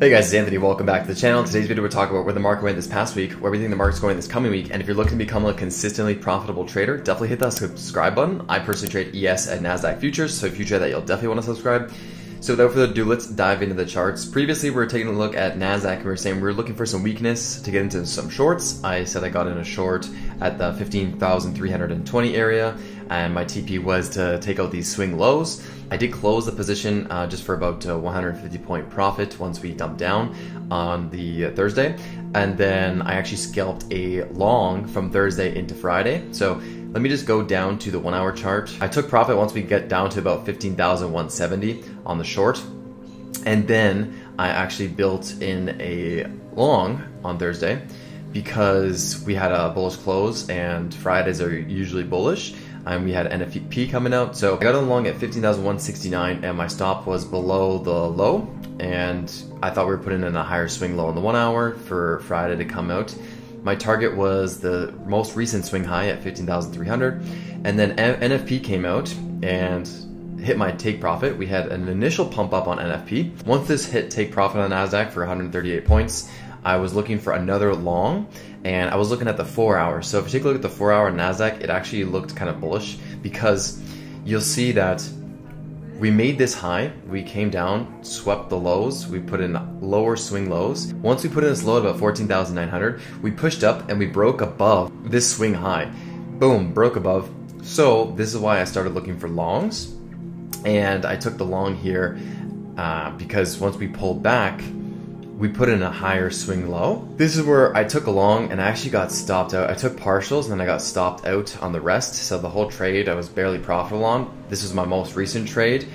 Hey guys, it's Anthony. Welcome back to the channel. In today's video, we're talking about where the market went this past week, where we think the market's going this coming week, and if you're looking to become a consistently profitable trader, definitely hit that subscribe button. I personally trade ES at NASDAQ futures, so if you trade that, you'll definitely want to subscribe. So without further ado, let's dive into the charts. Previously, we were taking a look at NASDAQ and we were saying we were looking for some weakness to get into some shorts. I said I got in a short at the 15,320 area and my TP was to take out these swing lows. I did close the position uh, just for about 150 point profit once we dumped down on the uh, Thursday. And then I actually scalped a long from Thursday into Friday. So let me just go down to the one hour chart. I took profit once we get down to about 15,170 on the short. And then I actually built in a long on Thursday because we had a bullish close and Fridays are usually bullish and we had NFP coming out. So I got along at 15,169 and my stop was below the low and I thought we were putting in a higher swing low in the one hour for Friday to come out. My target was the most recent swing high at 15,300 and then NFP came out and hit my take profit. We had an initial pump up on NFP. Once this hit take profit on NASDAQ for 138 points, I was looking for another long and I was looking at the four hour. So if you take a look at the four hour NASDAQ, it actually looked kind of bullish because you'll see that we made this high, we came down, swept the lows, we put in lower swing lows. Once we put in this low at about 14,900, we pushed up and we broke above this swing high. Boom, broke above. So this is why I started looking for longs. And I took the long here uh, because once we pulled back, we put in a higher swing low. This is where I took a long and I actually got stopped out. I took partials and then I got stopped out on the rest. So the whole trade I was barely profitable on. This was my most recent trade.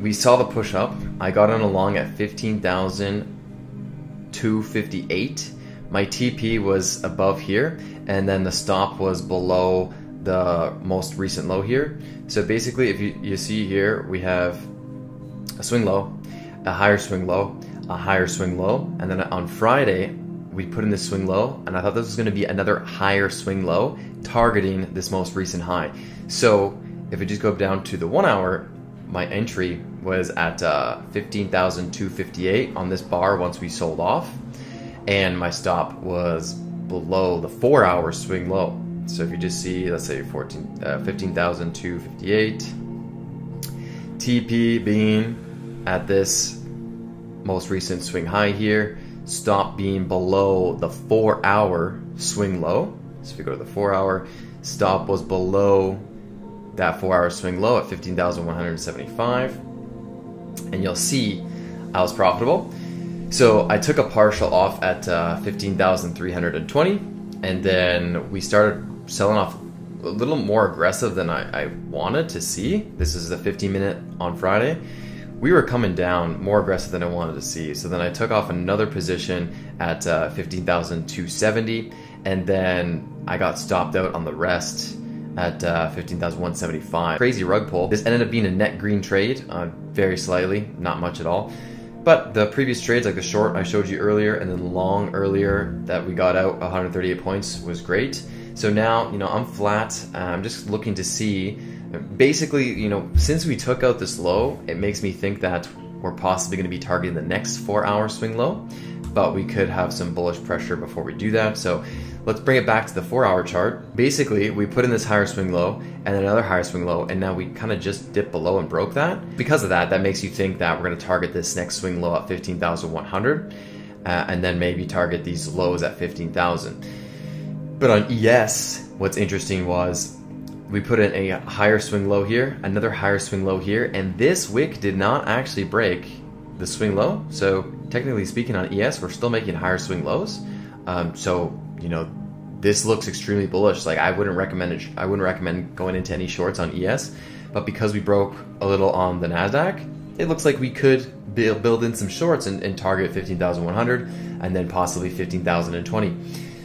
We saw the push up. I got on a long at 15,258. My TP was above here and then the stop was below the most recent low here. So basically if you, you see here, we have a swing low, a higher swing low, a higher swing low. And then on Friday, we put in this swing low, and I thought this was going to be another higher swing low targeting this most recent high. So if we just go down to the one hour, my entry was at uh, 15,258 on this bar once we sold off, and my stop was below the four hour swing low. So if you just see, let's say 14, uh, 15,258, TP being at this most recent swing high here, stop being below the four hour swing low. So if you go to the four hour, stop was below that four hour swing low at 15,175. And you'll see I was profitable. So I took a partial off at uh, 15,320 and then we started selling off a little more aggressive than I, I wanted to see. This is the 15 minute on Friday we were coming down more aggressive than I wanted to see. So then I took off another position at uh, 15,270, and then I got stopped out on the rest at uh, 15,175. Crazy rug pull. This ended up being a net green trade, uh, very slightly, not much at all. But the previous trades, like the short I showed you earlier, and then the long earlier that we got out 138 points was great. So now, you know, I'm flat. I'm just looking to see basically, you know, since we took out this low, it makes me think that we're possibly going to be targeting the next four hour swing low, but we could have some bullish pressure before we do that. So let's bring it back to the four hour chart. Basically, we put in this higher swing low and another higher swing low, and now we kind of just dipped below and broke that. Because of that, that makes you think that we're going to target this next swing low at 15,100 uh, and then maybe target these lows at 15,000. But on ES, what's interesting was we put in a higher swing low here, another higher swing low here, and this wick did not actually break the swing low. So technically speaking on ES, we're still making higher swing lows. Um, so, you know, this looks extremely bullish. Like I wouldn't recommend it. I wouldn't recommend going into any shorts on ES, but because we broke a little on the NASDAQ, it looks like we could build in some shorts and, and target 15,100 and then possibly 15,020.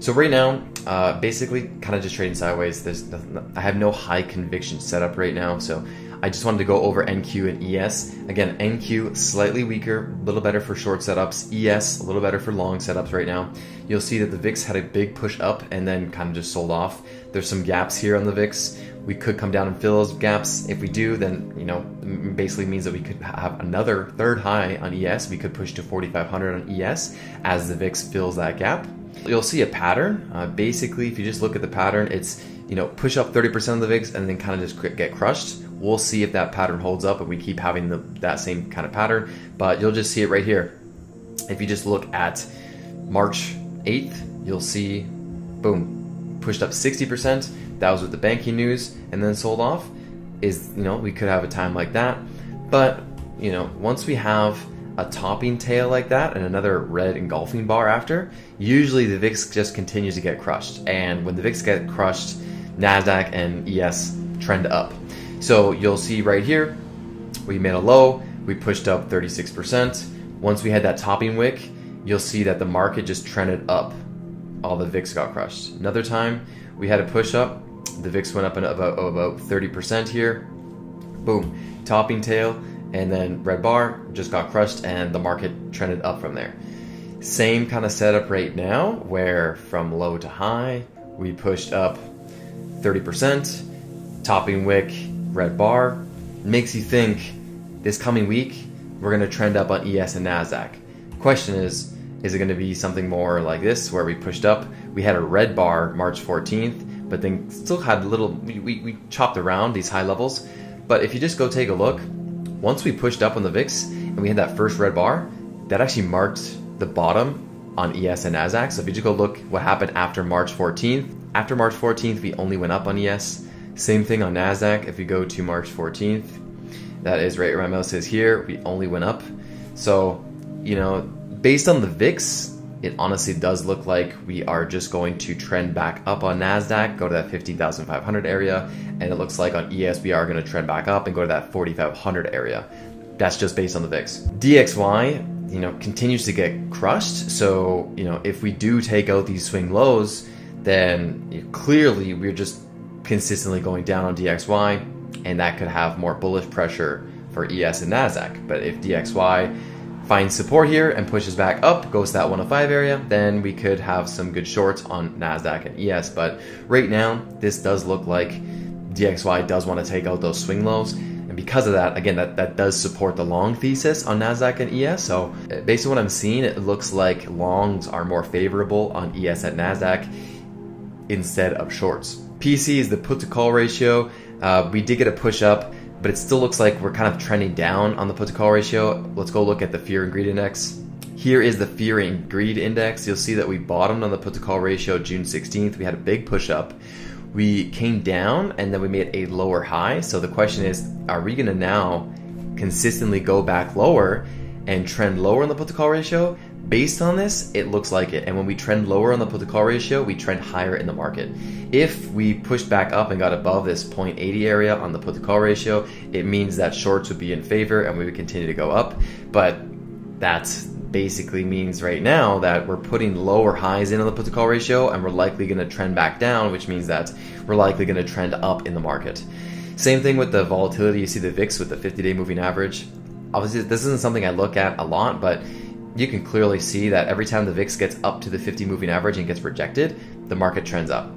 So right now, uh, basically, kind of just trading sideways. There's nothing, I have no high conviction setup right now, so I just wanted to go over NQ and ES. Again, NQ slightly weaker, a little better for short setups. ES a little better for long setups right now. You'll see that the VIX had a big push up and then kind of just sold off. There's some gaps here on the VIX We could come down and fill those gaps. If we do, then you know, basically means that we could have another third high on ES. We could push to 4,500 on ES as the VIX fills that gap. You'll see a pattern. Uh, basically, if you just look at the pattern, it's you know push up 30% of the VIX and then kind of just get crushed. We'll see if that pattern holds up and we keep having the, that same kind of pattern. But you'll just see it right here. If you just look at March 8th, you'll see, boom, pushed up 60%. That was with the banking news and then sold off. Is, you know, we could have a time like that. But, you know, once we have a topping tail like that and another red engulfing bar after, usually the VIX just continues to get crushed. And when the VIX get crushed, NASDAQ and ES trend up. So you'll see right here, we made a low, we pushed up 36%. Once we had that topping wick, you'll see that the market just trended up. All the VIX got crushed. Another time, we had a push up, the VIX went up about, about 30% here. Boom, topping tail, and then red bar just got crushed and the market trended up from there. Same kind of setup right now where from low to high we pushed up 30%, topping wick, red bar. Makes you think this coming week we're going to trend up on ES and NASDAQ. Question is, is it going to be something more like this where we pushed up? We had a red bar March 14th, but then still had a little, we, we chopped around these high levels. But if you just go take a look, once we pushed up on the VIX and we had that first red bar, that actually marked the bottom on ES and NASDAQ. So if you just go look what happened after March 14th, after March 14th, we only went up on ES. Same thing on NASDAQ. If you go to March 14th, that is right where my mouse is here, we only went up. So, you know, based on the VIX, it honestly does look like we are just going to trend back up on NASDAQ, go to that 15,500 area, and it looks like on ES we are going to trend back up and go to that 4,500 area. That's just based on the VIX. DXY, you know, continues to get crushed. So, you know, if we do take out these swing lows, then clearly we're just consistently going down on DXY, and that could have more bullish pressure for ES and NASDAQ. But if DXY finds support here and pushes back up, goes to that 105 area, then we could have some good shorts on NASDAQ and ES. But right now, this does look like DXY does want to take out those swing lows. And because of that, again, that, that does support the long thesis on NASDAQ and ES. So based on what I'm seeing, it looks like longs are more favorable on ES at NASDAQ instead of shorts. PC is the put to call ratio. Uh, we did get a push up, but it still looks like we're kind of trending down on the put to call ratio. Let's go look at the fear and greed index. Here is the fear and greed index. You'll see that we bottomed on the put to call ratio June 16th. We had a big push up. We came down and then we made a lower high. So the question is, are we to now consistently go back lower and trend lower on the put to call ratio? Based on this, it looks like it. And when we trend lower on the put to call ratio, we trend higher in the market. If we pushed back up and got above this 0.80 area on the put to call ratio, it means that shorts would be in favor and we would continue to go up. But that basically means right now that we're putting lower highs in on the put to call ratio and we're likely going to trend back down, which means that we're likely going to trend up in the market. Same thing with the volatility. You see the VIX with the 50 day moving average. Obviously, this isn't something I look at a lot, but you can clearly see that every time the VIX gets up to the 50 moving average and gets rejected, the market trends up.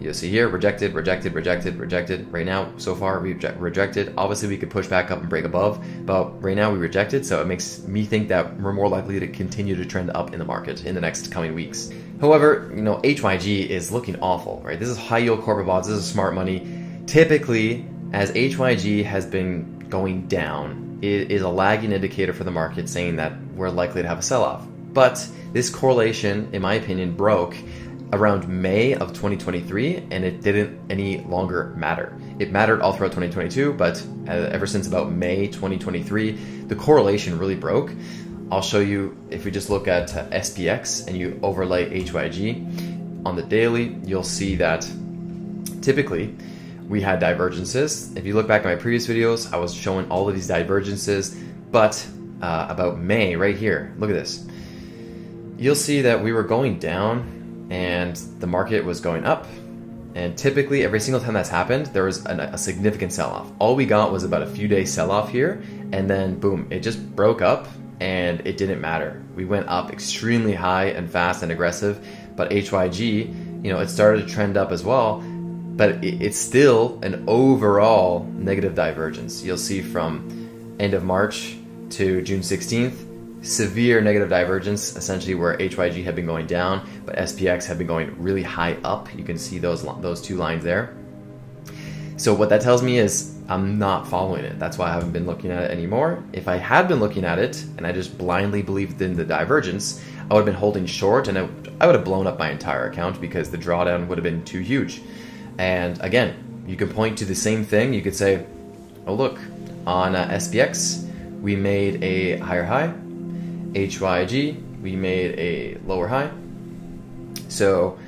You'll see here, rejected, rejected, rejected, rejected. Right now, so far, we rejected. Obviously, we could push back up and break above, but right now we rejected, so it makes me think that we're more likely to continue to trend up in the market in the next coming weeks. However, you know, HYG is looking awful, right? This is high yield corporate bonds, this is smart money. Typically, as HYG has been going down, is a lagging indicator for the market saying that we're likely to have a sell off. But this correlation, in my opinion, broke around May of 2023 and it didn't any longer matter. It mattered all throughout 2022, but uh, ever since about May 2023, the correlation really broke. I'll show you if we just look at uh, SPX and you overlay HYG on the daily, you'll see that typically we had divergences. If you look back at my previous videos, I was showing all of these divergences, but uh, about May, right here, look at this. You'll see that we were going down and the market was going up. And typically, every single time that's happened, there was an, a significant sell off. All we got was about a few days sell off here, and then boom, it just broke up and it didn't matter. We went up extremely high and fast and aggressive, but HYG, you know, it started to trend up as well but it's still an overall negative divergence. You'll see from end of March to June 16th, severe negative divergence, essentially where HYG had been going down, but SPX had been going really high up. You can see those those two lines there. So what that tells me is I'm not following it. That's why I haven't been looking at it anymore. If I had been looking at it and I just blindly believed in the divergence, I would have been holding short and I would have blown up my entire account because the drawdown would have been too huge. And again, you can point to the same thing. You could say, oh, look, on uh, SPX, we made a higher high. HYG, we made a lower high. So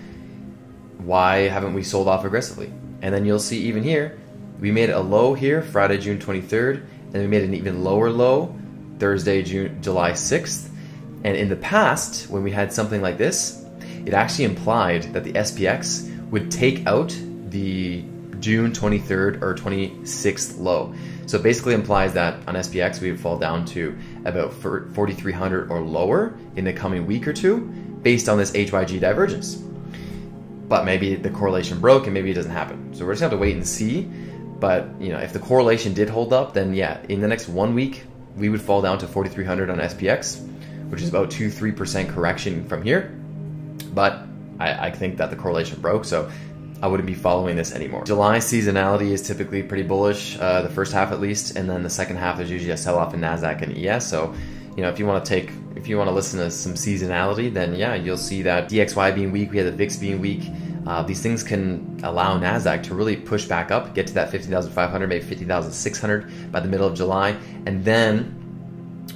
why haven't we sold off aggressively? And then you'll see even here, we made a low here Friday, June 23rd, and we made an even lower low Thursday, June, July 6th. And in the past, when we had something like this, it actually implied that the SPX would take out the June 23rd or 26th low. So basically implies that on SPX we would fall down to about 4,300 or lower in the coming week or two based on this HYG divergence. But maybe the correlation broke and maybe it doesn't happen. So we're just gonna have to wait and see. But you know, if the correlation did hold up, then yeah, in the next one week we would fall down to 4,300 on SPX, which is about two three percent correction from here. But I, I think that the correlation broke, so I wouldn't be following this anymore. July seasonality is typically pretty bullish, uh, the first half at least, and then the second half there's usually a sell-off in Nasdaq and ES. So, you know, if you want to take, if you want to listen to some seasonality, then yeah, you'll see that DXY being weak, we have the VIX being weak. Uh, these things can allow Nasdaq to really push back up, get to that 15,500, maybe 15,600 by the middle of July, and then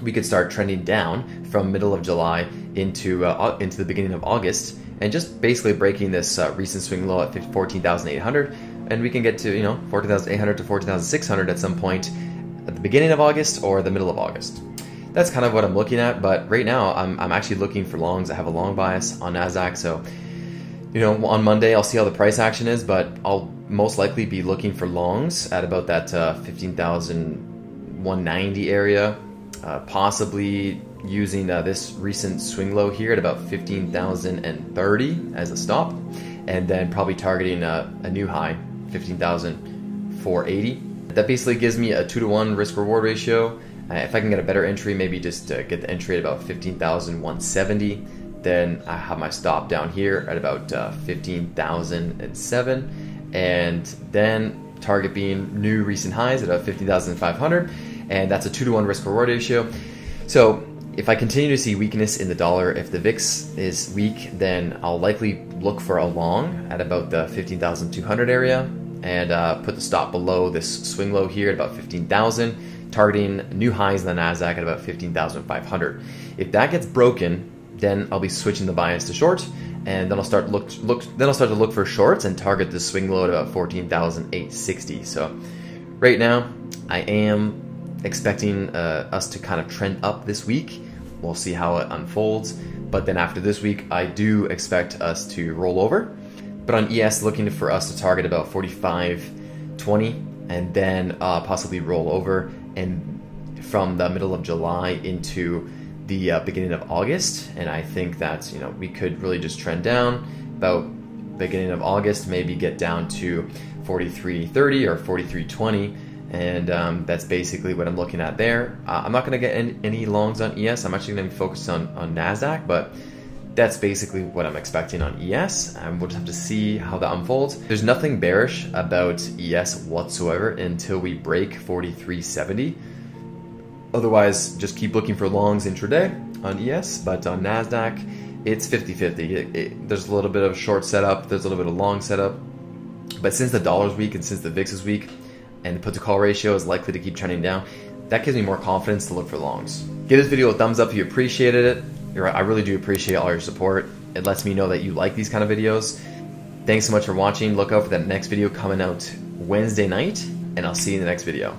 we could start trending down from middle of July into uh, into the beginning of August and just basically breaking this uh, recent swing low at 14,800 and we can get to you know 14,800 to 14,600 at some point at the beginning of August or the middle of August. That's kind of what I'm looking at, but right now I'm, I'm actually looking for longs. I have a long bias on Nasdaq, so you know on Monday I'll see how the price action is, but I'll most likely be looking for longs at about that uh, 15,190 area, uh, possibly using uh, this recent swing low here at about 15,030 as a stop, and then probably targeting a, a new high, 15,480. That basically gives me a 2 to 1 risk reward ratio. Uh, if I can get a better entry, maybe just uh, get the entry at about 15,170, then I have my stop down here at about uh, 15,007, and then target being new recent highs at about 15,500, and that's a 2 to 1 risk reward ratio. So if I continue to see weakness in the dollar, if the VIX is weak, then I'll likely look for a long at about the 15,200 area and uh, put the stop below this swing low here at about 15,000, targeting new highs in the NASDAQ at about 15,500. If that gets broken, then I'll be switching the bias to short and then I'll start look look then I'll start to look for shorts and target the swing low at about 14,860. So right now I am expecting uh, us to kind of trend up this week. We'll see how it unfolds. But then after this week, I do expect us to roll over. But on ES, looking for us to target about 45.20 and then uh, possibly roll over. And from the middle of July into the uh, beginning of August. And I think that, you know, we could really just trend down about beginning of August, maybe get down to 43.30 or 43.20 and um, that's basically what I'm looking at there. Uh, I'm not going to get any, any, longs on ES. I'm actually going to be focused on, on NASDAQ, but that's basically what I'm expecting on ES. And we'll just have to see how that unfolds. There's nothing bearish about ES whatsoever until we break 43.70. Otherwise, just keep looking for longs intraday on ES, but on NASDAQ, it's 50-50. there's a little bit of short setup, there's a little bit of long setup. But since the dollar's weak and since the VIX is weak, and the put to call ratio is likely to keep trending down, that gives me more confidence to look for longs. Give this video a thumbs up if you appreciated it. I really do appreciate all your support. It lets me know that you like these kind of videos. Thanks so much for watching. Look out for that next video coming out Wednesday night, and I'll see you in the next video.